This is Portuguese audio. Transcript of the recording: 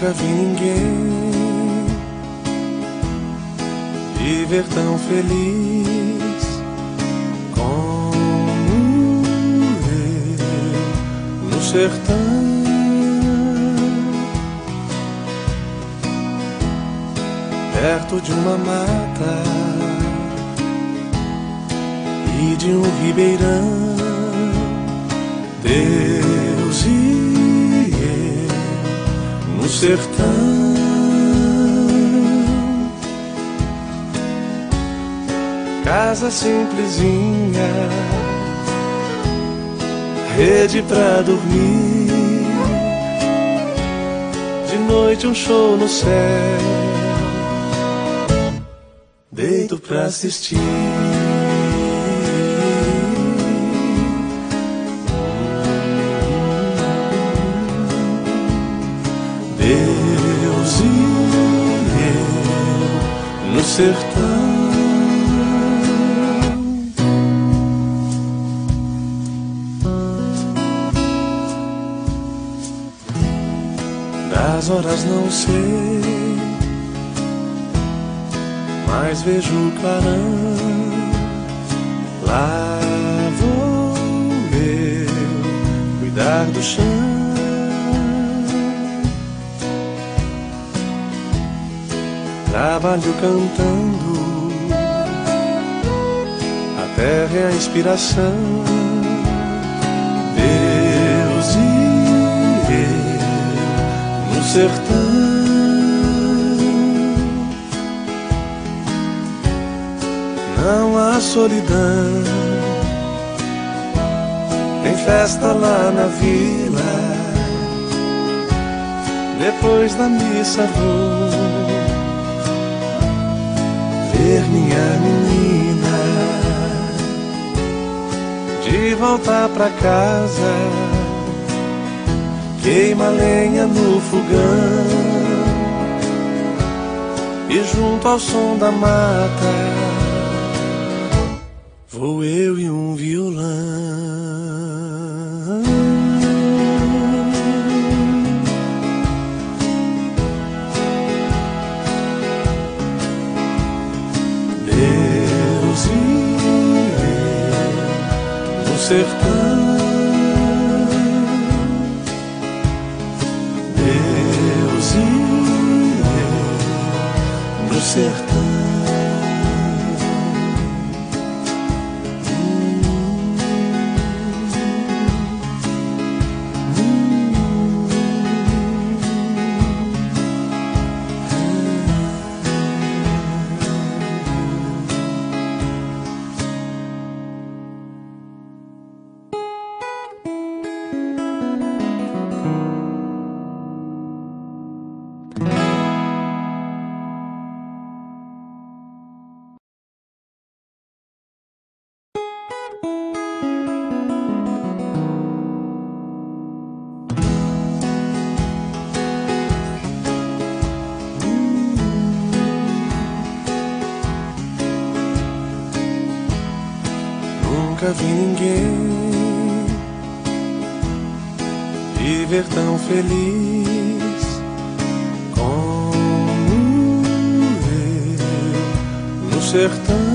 Nunca vi ninguém viver tão feliz como eu no sertão. Perto de uma mata e de um ribeirão, sertão. Casa simplesinha, rede pra dormir. De noite um show no céu, deito pra assistir. Sertão. Das horas não sei, mas vejo o clarão. Lá vou eu cuidar do chão. Trabalho cantando, a terra é a inspiração. Deus e eu no sertão. Não há solidão, tem festa lá na vila. Depois da missa vou minha menina de volta pra casa. Queima lenha no fogão e junto ao som da mata vou eu e um sertão. Deus e eu no sertão. Nunca vi ninguém viver tão feliz como eu no sertão.